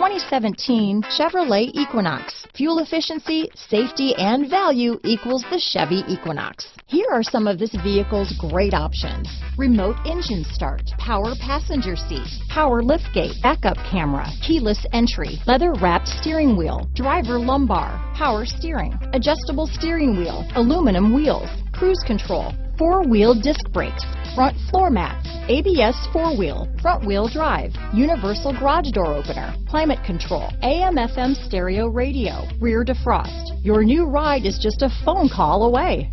2017 Chevrolet Equinox. Fuel efficiency, safety, and value equals the Chevy Equinox. Here are some of this vehicle's great options. Remote engine start, power passenger seat, power liftgate, backup camera, keyless entry, leather wrapped steering wheel, driver lumbar, power steering, adjustable steering wheel, aluminum wheels, cruise control, four-wheel disc brakes, front floor mats, ABS four-wheel, front-wheel drive, universal garage door opener, climate control, AM FM stereo radio, rear defrost. Your new ride is just a phone call away.